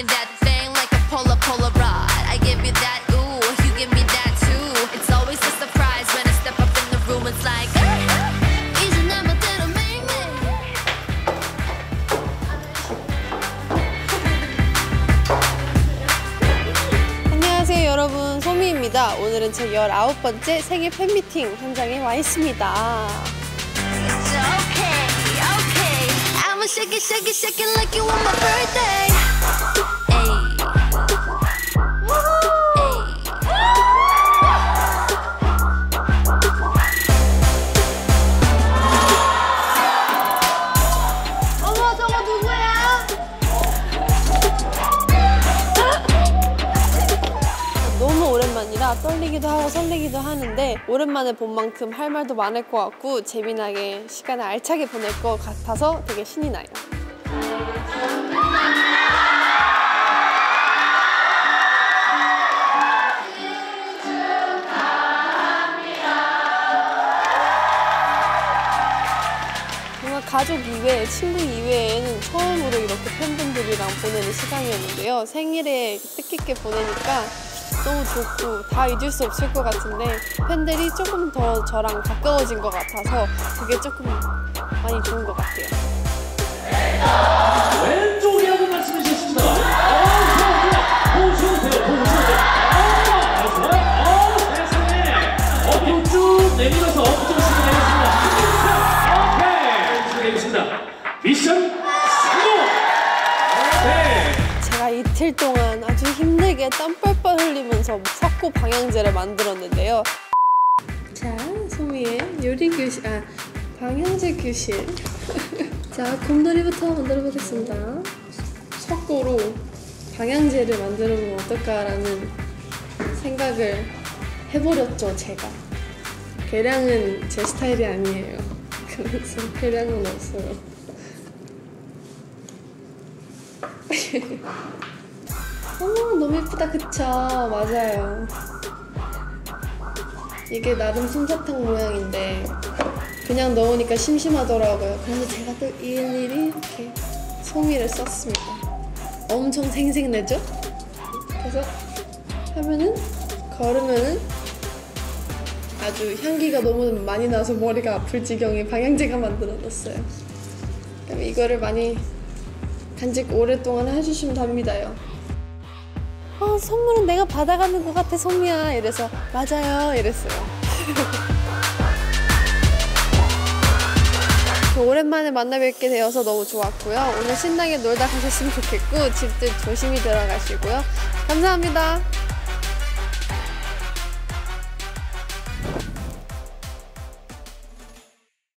shaking that thing like a polar Polaroid. I give you that, ooh, you give me that too. It's always a surprise when I step up in the room. It's like. 안녕하세요 여러분 소미입니다 오늘은 제 19번째 생일 팬미팅 현장에 와 있습니다 Okay, okay. 오랜만이라 떨리기도 하고 설레기도 하는데 오랜만에 본 만큼 할 말도 많을 것 같고 재미나게 시간을 알차게 보낼 것 같아서 되게 신이 나요 가족 이외, 친구 이외에는 처음으로 이렇게 팬분들이랑 보내는 시간이었는데요. 생일에 뜻깊게 보내니까 너무 좋고 다 잊을 수 없을 것 같은데 팬들이 조금 더 저랑 가까워진 것 같아서 그게 조금 많이 좋은 것 같아요. 왼쪽이라고 말씀해 주셨습니다. 어, 보셔도 돼요. 보셔도 돼요. 아, 좋아요. 어, 세상에. 어깨로 쭉 내밀어서 그쪽으로 진행하겠습니다. 오케이. 진행하겠습니다. 미션 성공! 오케이. 제가 이틀 동안 힘들게 땀 뻘뻘 흘리면서 석고 방향제를 만들었는데요. 자, 소미의 요리 교실, 아, 방향제 교실. 자, 곰돌이부터 만들어 보겠습니다. 석고로 방향제를 만들면 어떨까라는 생각을 해버렸죠, 제가. 계량은 제 스타일이 아니에요. 그래서 계량은 없어요. 너무 예쁘다 그쵸? 맞아요. 이게 나름 솜사탕 모양인데 그냥 넣으니까 심심하더라고요. 그래서 제가 또 일일이 이렇게 송이를 썼습니다. 엄청 생생내죠? 그래서 하면은 걸으면은 아주 향기가 너무 많이 나서 머리가 아플 지경에 방향제가 만들어졌어요. 그럼 이거를 많이 간직 오랫동안 해주시면 답니다요. 어, 선물은 내가 받아가는 것 같아, 소미야. 이래서, 맞아요. 이랬어요. 그 오랜만에 만나 뵙게 되어서 너무 좋았고요. 오늘 신나게 놀다 가셨으면 좋겠고, 집들 조심히 들어가시고요. 감사합니다.